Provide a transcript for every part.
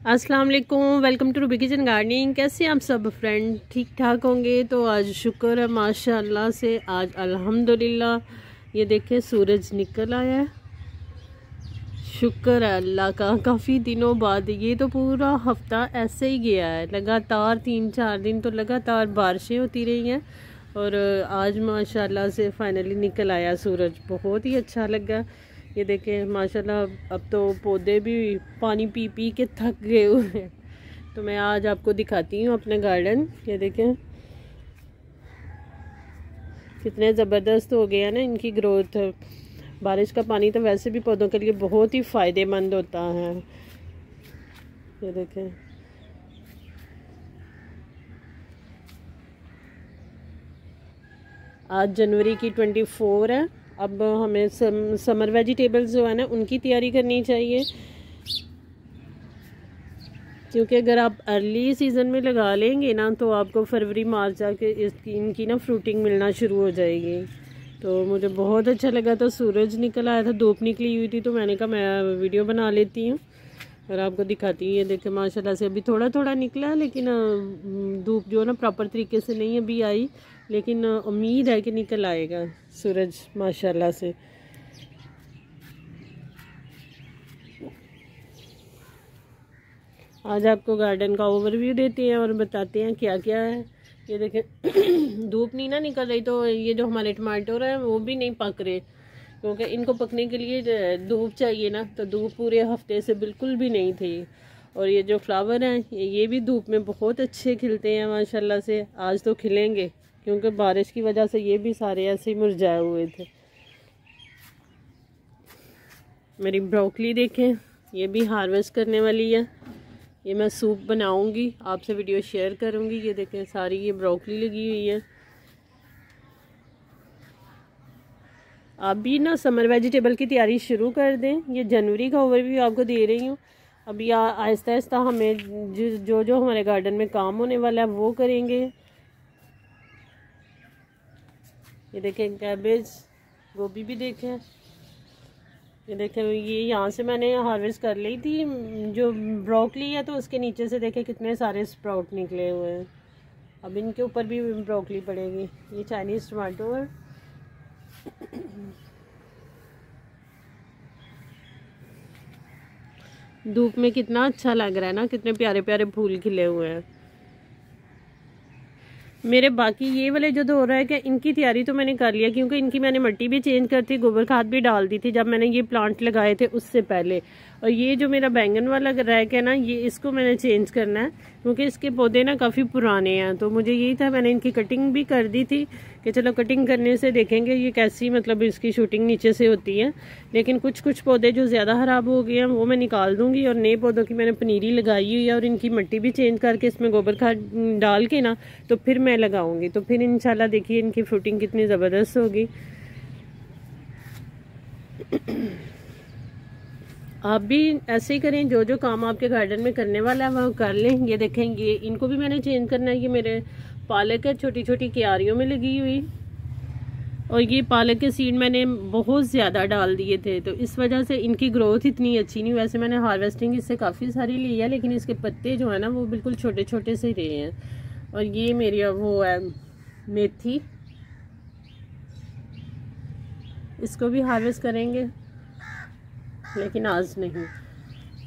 अस्सलाम वालेकुम welcome to Ruby kitchen gardening कैसे आप सब फ्रेंड ठीक ठाक होंगे? तो आज शुक्र है, माशाल्लाह से आज अल्हम्दुलिल्लाह। ये देखें, सूरज निकल आया है। शुक्र है, अल्लाह का। काफ़ी दिनों बाद ये तो पूरा हफ़्ता ऐसे ही गया है। लगातार तीन चार दिन तो लगातार बारिशें होती रही हैं। और आज माशाल्लाह से फाइनली निकल आया सूरज। बहुत ही अच्छा लगा। ये देखें, माशाल्लाह, अब तो पौधे भी पानी पी पी के थक गए हुए हैं। तो मैं आज आपको दिखाती हूँ अपने गार्डन ये देखें, कितने ज़बरदस्त हो गया ना इनकी ग्रोथ बारिश का पानी तो वैसे भी पौधों के लिए बहुत ही फ़ायदेमंद होता है। ये देखें। आज जनवरी की ट्वेंटी फोर है। अब हमें सम, समर वेजिटेबल्स जो है ना उनकी तैयारी करनी चाहिए। क्योंकि अगर आप अर्ली सीज़न में लगा लेंगे ना तो आपको फरवरी मार्च आके इसकी इनकी ना फ्रूटिंग मिलना शुरू हो जाएगी। तो मुझे बहुत अच्छा लगा था सूरज निकल आया था धूप निकली हुई थी तो मैंने कहा मैं वीडियो बना लेती हूँ और आपको दिखाती हूँ। ये देखे माशाल्लाह से अभी थोड़ा थोड़ा निकला लेकिन धूप जो है ना प्रॉपर तरीके से नहीं अभी आई लेकिन उम्मीद है कि निकल आएगा। सूरज, माशाल्लाह से। आज आपको गार्डन का ओवरव्यू देते हैं और बताते हैं क्या क्या है। ये देखें, धूप नहीं ना निकल रही तो ये जो हमारे टमाटर हैं, वो भी नहीं पक रहे। क्योंकि इनको पकने के लिए धूप चाहिए ना तो धूप पूरे हफ़्ते से बिल्कुल भी नहीं थी। और ये जो फ्लावर हैं, ये भी धूप में बहुत अच्छे खिलते हैं, माशाल्लाह से। आज तो खिलेंगे। क्योंकि बारिश की वजह से ये भी सारे ऐसे ही मुरझाए हुए थे। मेरी ब्रोकली देखें, ये भी हार्वेस्ट करने वाली है। ये मैं सूप बनाऊँगी, आपसे वीडियो शेयर करूँगी। ये देखें, सारी ये ब्रोकली लगी हुई है। आप भी ना समर वेजिटेबल की तैयारी शुरू कर दें। ये जनवरी का ओवरव्यू आपको दे रही हूँ। अभी आहिस्ता आहिस्ता हमें जो जो हमारे गार्डन में काम होने वाला है, वो करेंगे। ये देखें कैबेज गोभी भी देखें। ये देखें, ये यहाँ से मैंने हार्वेस्ट कर ली थी। जो ब्रोकली है तो उसके नीचे से देखें कितने सारे स्प्राउट निकले हुए हैं। अब इनके ऊपर भी ब्रोकली पड़ेगी। ये चाइनीज़ टमाटो है। धूप में कितना अच्छा लग रहा है ना, कितने प्यारे प्यारे फूल खिले हुए हैं। मेरे बाकी ये वाले जो हो रहा है इनकी तैयारी तो मैंने कर लिया, क्योंकि इनकी मैंने मट्टी भी चेंज कर थी गोबर खाद भी डाल दी थी जब मैंने ये प्लांट लगाए थे उससे पहले। और ये जो मेरा बैंगन वाला रैक है ना, ये इसको मैंने चेंज करना है, क्योंकि इसके पौधे ना काफ़ी पुराने हैं। तो मुझे यही था, मैंने इनकी कटिंग भी कर दी थी कि चलो कटिंग करने से देखेंगे ये कैसी मतलब इसकी शूटिंग नीचे से होती है। लेकिन कुछ कुछ पौधे जो ज़्यादा ख़राब हो गए हैं, वो मैं निकाल दूँगी और नए पौधों की मैंने पनीरी लगाई हुई है और इनकी मिट्टी भी चेंज करके इसमें गोबर खाद डाल के ना तो फिर मैं लगाऊँगी। तो फिर इंशाल्लाह देखिए इनकी फ्रूटिंग कितनी ज़बरदस्त होगी। आप भी ऐसे ही करें जो जो काम आपके गार्डन में करने वाला है, वह कर लें ये देखेंगे। इनको भी मैंने चेंज करना है ये मेरे पालक है छोटी छोटी क्यारियों में लगी हुई। और ये पालक के सीड मैंने बहुत ज़्यादा डाल दिए थे तो इस वजह से इनकी ग्रोथ इतनी अच्छी नहीं वैसे मैंने हार्वेस्टिंग इससे काफ़ी सारी ली है, लेकिन इसके पत्ते जो है ना, वो बिल्कुल छोटे छोटे से रहे हैं। और ये मेरी वो है, मेथी। इसको भी हार्वेस्ट करेंगे। लेकिन आज नहीं।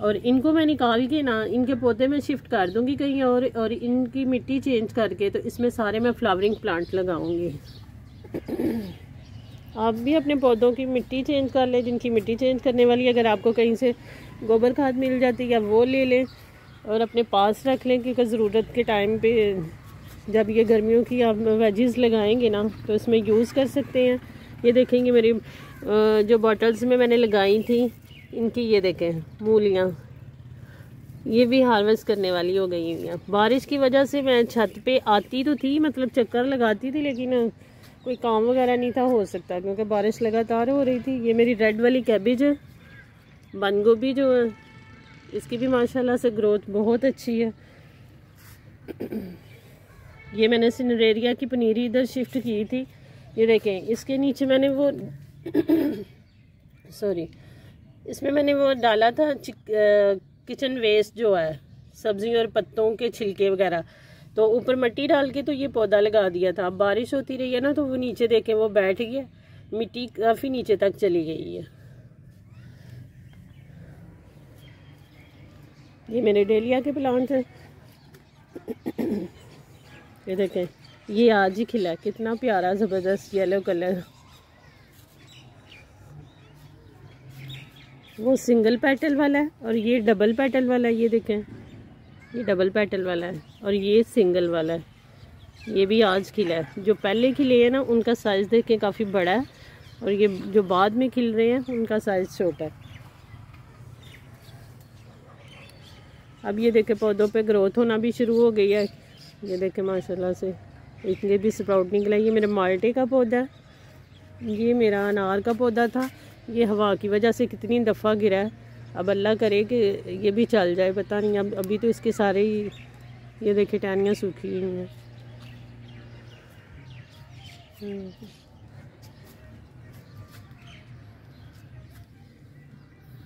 और इनको मैं निकाल के ना, इनके पौधे में शिफ्ट कर दूँगी कहीं और और इनकी मिट्टी चेंज करके तो इसमें सारे मैं फ्लावरिंग प्लांट लगाऊँगी। आप भी अपने पौधों की मिट्टी चेंज कर लें, जिनकी मिट्टी चेंज करने वाली अगर आपको कहीं से गोबर खाद मिल जाती है वो ले लें और अपने पास रख लें, क्योंकि ज़रूरत के टाइम पे जब ये गर्मियों की आप वेजिज़ लगाएँगे ना तो इसमें यूज़ कर सकते हैं। ये देखेंगे मेरी जो बॉटल्स में मैंने लगाई थी इनकी ये देखें, मूलियाँ। ये भी हार्वेस्ट करने वाली हो गई हुई हैं। बारिश की वजह से मैं छत पे आती तो थी मतलब चक्कर लगाती थी, लेकिन कोई काम वगैरह नहीं था, हो सकता क्योंकि बारिश लगातार हो रही थी। ये मेरी रेड वाली कैबिज है बंद गोभी जो है, इसकी भी माशाल्लाह से ग्रोथ बहुत अच्छी है। ये मैंने सिनरेरिया की पनीरी इधर शिफ्ट की थी। ये देखें, इसके नीचे मैंने वो सॉरी इसमें मैंने वो डाला था किचन वेस्ट जो है, सब्जियों और पत्तों के छिलके वगैरह। तो ऊपर मिट्टी डाल के तो ये पौधा लगा दिया था। अब बारिश होती रही है ना तो वो नीचे देखे, वो बैठ गया। मिट्टी काफ़ी नीचे तक चली गई है। ये मेरे डेलिया के प्लांट हैं। ये देखें, ये आज ही खिला कितना प्यारा, ज़बरदस्त येलो कलर वो सिंगल पेटल वाला है और ये डबल पेटल वाला है, ये देखें। ये डबल पेटल वाला है और ये सिंगल वाला है। ये भी आज खिला है। जो पहले खिले हैं ना, उनका साइज़ देखें, काफ़ी बड़ा है। और ये जो बाद में खिल रहे हैं, उनका साइज़ छोटा है। अब ये देखें, पौधों पे ग्रोथ होना भी शुरू हो गई है। ये देखें, माशाल्लाह से। इसलिए भी स्प्राउट निकला ये मेरा माल्टे का पौधा है। ये मेरा अनार का पौधा था। ये हवा की वजह से कितनी दफ़ा गिरा है। अब अल्लाह करे कि ये भी चल जाए, पता नहीं, अब, अभी तो इसके सारे ही, ये देखे, टहनियाँ सूखी हुई हैं।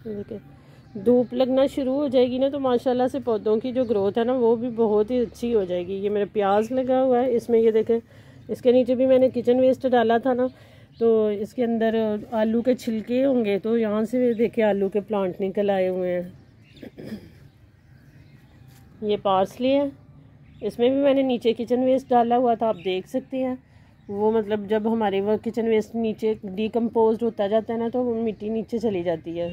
देखे, धूप लगना शुरू हो जाएगी ना तो माशाल्लाह से पौधों की जो ग्रोथ है ना, वो भी बहुत ही अच्छी हो जाएगी। ये मेरा प्याज लगा हुआ है, इसमें ये देखें, इसके नीचे भी मैंने किचन वेस्ट डाला था ना तो इसके अंदर आलू के छिलके होंगे तो यहाँ से देखे आलू के प्लांट निकल आए हुए हैं। ये पार्सली है। इसमें भी मैंने नीचे किचन वेस्ट डाला हुआ था, आप देख सकते हैं। वो मतलब जब हमारे वह किचन वेस्ट नीचे डिकम्पोज होता जाता है ना तो मिट्टी नीचे चली जाती है।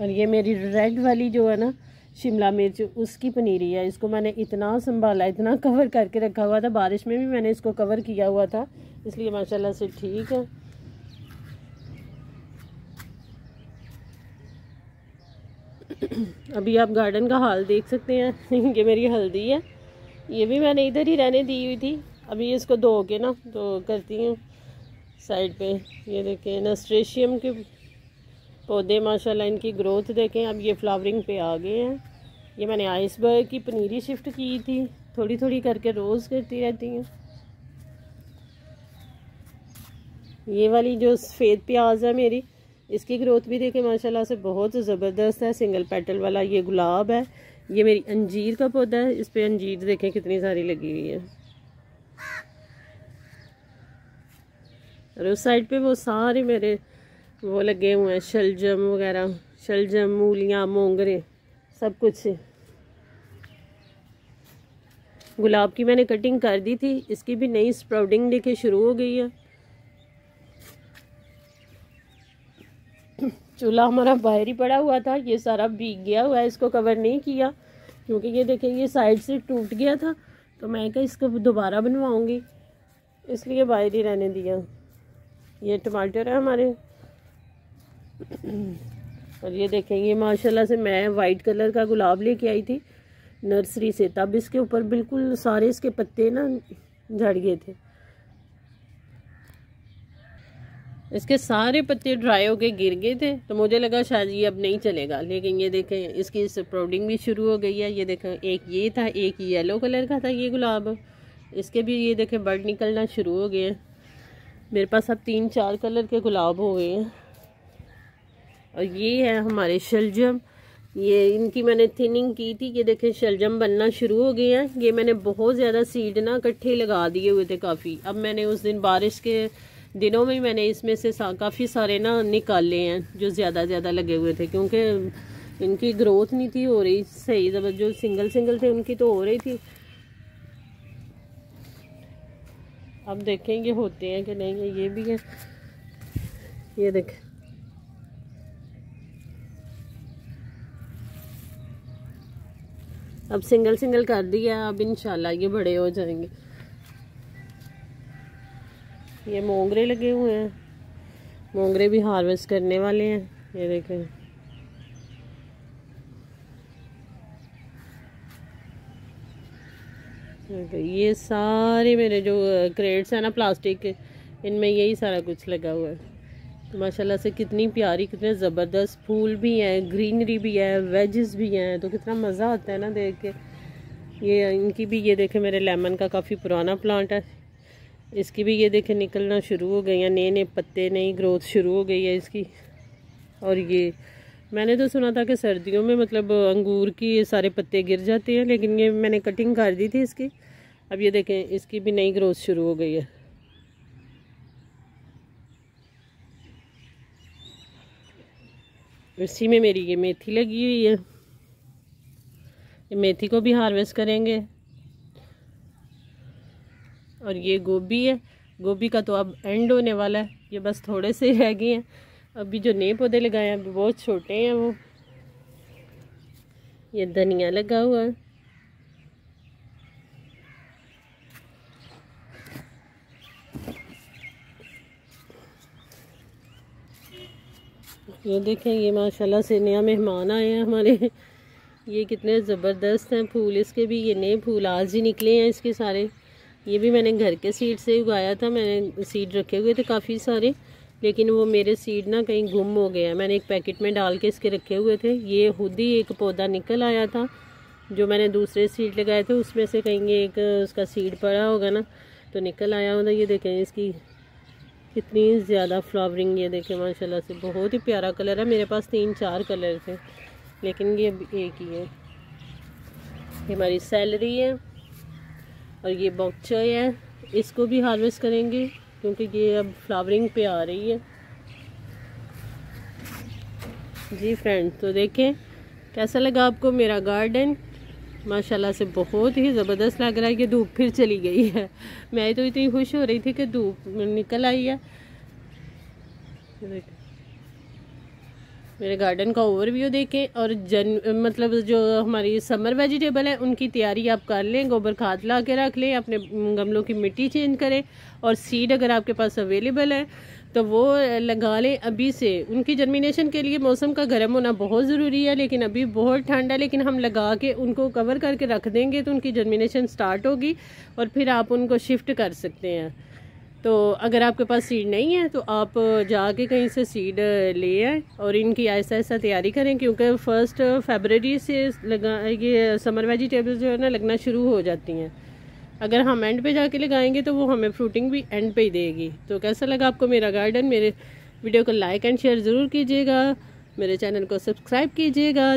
और ये मेरी रेड वाली जो है ना शिमला मिर्च, उसकी पनीरी है। इसको मैंने इतना संभाला, इतना कवर करके रखा हुआ था। बारिश में भी मैंने इसको कवर किया हुआ था। इसलिए माशाल्लाह से ठीक है। अभी आप गार्डन का हाल देख सकते हैं। ये मेरी हल्दी है। ये भी मैंने इधर ही रहने दी हुई थी। अभी इसको धो के ना तो करती हूँ साइड पे। ये देखें नस्ट्रेशियम के पौधे, माशाल्लाह इनकी ग्रोथ देखें। अब ये फ्लावरिंग पे आ गए हैं। ये मैंने आइसबर्ग की पनीरी शिफ्ट की थी। थोड़ी थोड़ी करके रोज़ करती रहती हूँ। ये वाली जो सफ़ेद प्याज है मेरी, इसकी ग्रोथ भी देखें माशाल्लाह से बहुत ज़बरदस्त है। सिंगल पेटल वाला ये गुलाब है। ये मेरी अंजीर का पौधा है। इस पर अंजीर देखें कितनी सारी लगी हुई है। और उस साइड पे वो सारे मेरे वो लगे हुए हैं, शलजम वगैरह, शलजम, मूलियाँ, मोंगरे, सब कुछ। गुलाब की मैंने कटिंग कर दी थी, इसकी भी नई स्प्राउडिंग देखे शुरू हो गई है। चूल्हा हमारा बाहर ही पड़ा हुआ था, ये सारा भीग गया हुआ है, इसको कवर नहीं किया, क्योंकि ये देखें, ये साइड से टूट गया था तो मैं क्या इसको दोबारा बनवाऊँगी। इसलिए बाहर ही रहने दिया। ये टमाटर है हमारे। और ये देखेंगे माशाल्लाह से मैं वाइट कलर का गुलाब लेके आई थी। नर्सरी से, तब इसके ऊपर बिल्कुल सारे इसके पत्ते ना झड़ गए थे। इसके सारे पत्ते ड्राई होके गिर गए थे तो मुझे लगा शायद ये अब नहीं चलेगा। लेकिन ये देखें, इसकी स्प्राउडिंग भी शुरू हो गई है। ये देखें, एक ये था, एक येलो कलर का था ये गुलाब। इसके भी ये देखें बर्ड निकलना शुरू हो गए। मेरे पास अब तीन, चार कलर के गुलाब हो गए हैं। और ये है हमारे शलजम। ये इनकी मैंने थिनिंग की थी ये देखें शलजम बनना शुरू हो गए हैं। ये मैंने बहुत ज़्यादा सीड ना इकट्ठे लगा दिए हुए थे काफ़ी। अब मैंने उस दिन बारिश के दिनों में मैंने इसमें से सा, काफ़ी सारे ना निकाले हैं जो ज़्यादा ज़्यादा लगे हुए थे क्योंकि इनकी ग्रोथ नहीं थी हो रही सही जब जो सिंगल सिंगल थे उनकी तो हो रही थी। अब देखेंगे होते हैं कि नहीं ये भी है। ये देखें। अब सिंगल सिंगल कर दिया अब इनशाला ये बड़े हो जाएँगे। ये मोंगरे लगे हुए हैं। मोंगरे भी हार्वेस्ट करने वाले हैं, ये देखें। ये सारे मेरे जो क्रेट्स हैं ना प्लास्टिक के इनमें यही सारा कुछ लगा हुआ है। माशाल्लाह से कितनी प्यारी, कितने ज़बरदस्त फूल भी हैं ग्रीनरी भी है वेजेस भी हैं तो कितना मज़ा आता है ना देख के। ये इनकी भी, ये देखें मेरे लेमन का काफ़ी पुराना प्लांट है। इसकी भी ये देखें निकलना शुरू हो गई हैं नए नए पत्ते, नई ग्रोथ शुरू हो गई है इसकी। और ये, मैंने तो सुना था कि सर्दियों में मतलब अंगूर की ये सारे पत्ते गिर जाते हैं, लेकिन ये मैंने कटिंग कर दी थी इसकी। अब ये देखें, इसकी भी नई ग्रोथ शुरू हो गई है। इसी में मेरी ये मेथी लगी हुई है। ये मेथी को भी हार्वेस्ट करेंगे। और ये गोभी है। गोभी का तो अब एंड होने वाला है। ये बस थोड़े से रह गए हैं। अभी जो नए पौधे लगाए हैं, अभी बहुत छोटे हैं वो। ये धनिया लगा हुआ है। ये देखें, ये माशाल्लाह से नया मेहमान आए हैं हमारे। ये कितने ज़बरदस्त हैं फूल, इसके भी ये नए फूल आज ही निकले हैं इसके सारे। ये भी मैंने घर के सीड से उगाया था, मैंने सीड रखे हुए थे काफ़ी सारे, लेकिन वो मेरे सीड ना कहीं गुम हो गया मैंने एक पैकेट में डाल के इसके रखे हुए थे। ये खुद ही एक पौधा निकल आया था, जो मैंने दूसरे सीड लगाए थे, उसमें से कहीं एक, उसका सीड पड़ा होगा ना तो निकल आया होगा। ये देखें, इसकी कितनी ज़्यादा फ्लावरिंग ये देखें, माशाल्लाह से। बहुत ही प्यारा कलर है। मेरे पास तीन चार कलर थे, लेकिन ये अब एक ही है। ये हमारी सैलरी है और ये बॉक्चर है। इसको भी हार्वेस्ट करेंगे, क्योंकि ये अब फ्लावरिंग पे आ रही है। जी फ्रेंड तो देखें, कैसा लगा आपको मेरा गार्डन? माशाल्लाह से बहुत ही ज़बरदस्त लग रहा है कि धूप फिर चली गई है। मैं तो इतनी खुश हो रही थी कि धूप निकल आई है। मेरे गार्डन का ओवरव्यू देखें और जन मतलब जो हमारी समर वेजिटेबल है, उनकी तैयारी आप कर लें, गोबर खाद ला के रख लें, अपने गमलों की मिट्टी चेंज करें और सीड अगर आपके पास अवेलेबल है तो वो लगा लें अभी से। उनकी जर्मिनेशन के लिए मौसम का गर्म होना बहुत ज़रूरी है, लेकिन अभी बहुत ठंड है, लेकिन हम लगा के उनको कवर करके रख देंगे तो उनकी जर्मिनेशन स्टार्ट होगी और फिर आप उनको शिफ्ट कर सकते हैं। तो अगर आपके पास सीड नहीं है तो आप जाके कहीं से सीड ले आए और इनकी ऐसा ऐसा तैयारी करें, क्योंकि फ़र्स्ट फेबररी से लगा, ये समर वेजिटेबल्स जो है ना, लगना शुरू हो जाती हैं। अगर हम एंड पे जाके लगाएँगे तो वो हमें फ्रूटिंग भी एंड पे ही देगी। तो कैसा लगा आपको मेरा गार्डन मेरे वीडियो को लाइक एंड शेयर ज़रूर कीजिएगा। मेरे चैनल को सब्सक्राइब कीजिएगा।